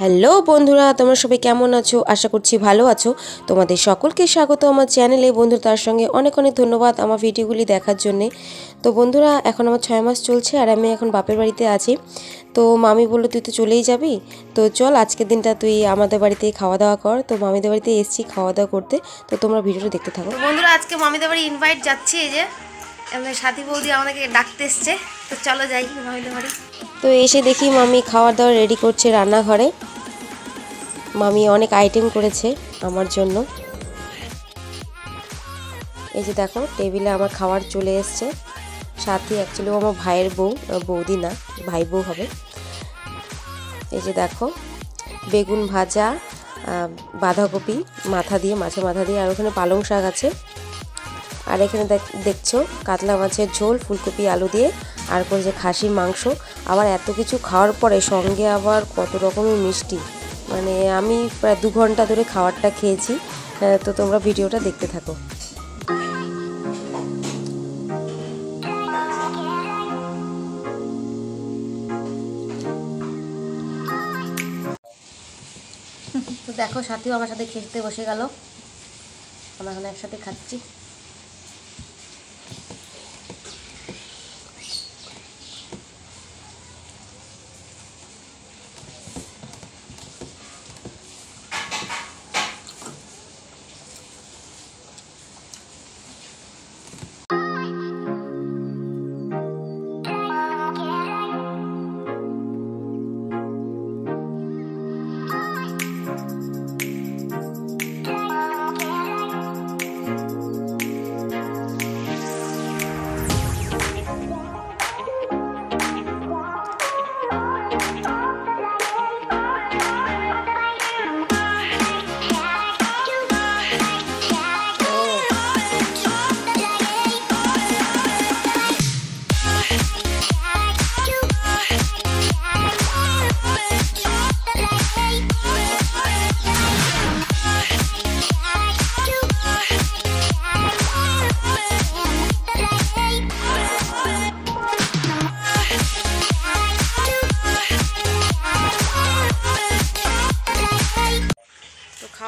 Hello বন্ধুরা, তোমরা সবাই কেমন আছো? আশা করছি ভালো আছো। তোমাদের সকলকে স্বাগত আমার চ্যানেলে। বন্ধু তার সঙ্গে অনেক অনেক ধন্যবাদ আমার ভিডিওগুলি দেখার জন্যে। তো বন্ধুরা, এখন আমার ছয় মাস চলছে আর আমি এখন বাপের বাড়িতে আছি। তো মামি বলল, তুই তো চলেই যাবি? তো চল, আজকের দিনটা তুই আমাদের বাড়িতে খাওয়া দাওয়া কর। তো মামিদের বাড়িতে এসেছি খাওয়া দাওয়া করতে। তো তোমরা ভিডিওটা দেখতে থাকো। বন্ধুরা, আজকে মামিদের বাড়ি ইনভাইট যাচ্ছি এই যে। আমাদের সাথী বৌদি আমাদেরকে ডাকতে এসছে। তো চলো যাই মামিদের বাড়ি। তো এসে দেখি মামি খাওয়ার দাওয়ার রেডি করছে রান্নাঘরে। মামি অনেক আইটেম করেছে আমার জন্য। এই যে দেখো টেবিলে আমার খাবার চলে এসছে। সাথে অ্যাকচুয়ালি আমার ভাইয়ের বউ বৌদি না, ভাই বউ হবে। এই যে দেখো, বেগুন ভাজা বাঁধাকপি মাথা দিয়ে, মাছের মাথা দিয়ে, আর ওখানে পালং শাক আছে। আর এখানে দেখ- দেখছ, কাতলা মাছের ঝোল, ফুলকপি, আলু দিয়ে, আর করেছে খাসির মাংস। আবার এত কিছু খাওয়ার পরে সঙ্গে আবার কত রকমের মিষ্টি। মানে আমি প্রায় দু ঘণ্টা ধরে খাবারটা খেয়েছি। তো তোমরা ভিডিওটা দেখতে থাকো। তো দেখো, সাথীও আমার সাথে খেতে বসে গেল। আমরা এখন একসাথে খাচ্ছি।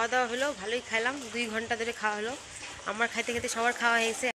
খাওয়া দাওয়া হলো, ভালোই খাইলাম, দুই ঘণ্টা ধরে খাওয়া হলো। আমার খাইতে খেতে সবার খাওয়া হয়েছে